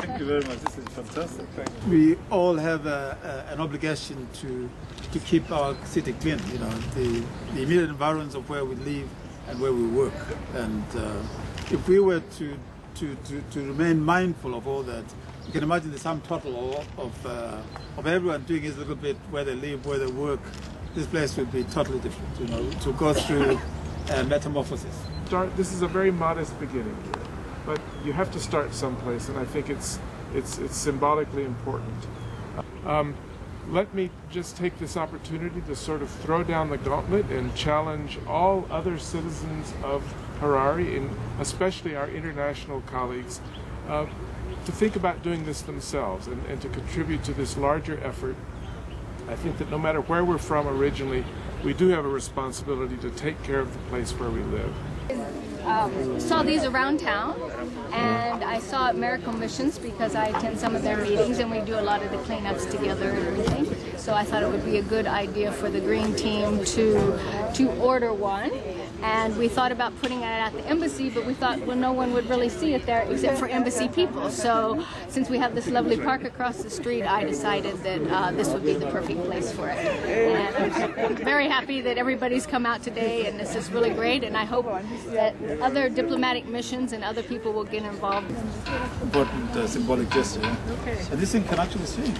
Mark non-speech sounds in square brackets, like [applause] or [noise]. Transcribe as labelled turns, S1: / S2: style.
S1: Thank you very much. This is fantastic.
S2: We all have a, a, an obligation to to keep our city clean. You know, the, the immediate environs of where we live and where we work. And uh, if we were to, to, to, to remain mindful of all that, you can imagine the sum total of of, uh, of everyone doing his little bit where they live, where they work. This place would be totally different. You know, to go through uh, metamorphosis.
S3: Start. This is a very modest beginning, but you have to start someplace, and I think it's it's it's symbolically important. Um, let me just take this opportunity to sort of throw down the gauntlet and challenge all other citizens of Harare, and especially our international colleagues, uh, to think about doing this themselves and, and to contribute to this larger effort. I think that no matter where we're from originally, we do have a responsibility to take care of the place where we live.
S4: um, saw these around town, and saw at Miracle Missions because I attend some of their meetings and we do a lot of the cleanups together and everything. So I thought it would be a good idea for the green team to to order one. And we thought about putting it at the embassy, but we thought, well, no one would really see it there except for embassy people. So since we have this lovely park across the street, I decided that uh, this would be the perfect place for it. [laughs] Very happy that everybody's come out today, and this is really great. And I hope that other diplomatic missions and other people will get involved.
S1: Important uh, symbolic gesture. yeah? And this thing can actually swing.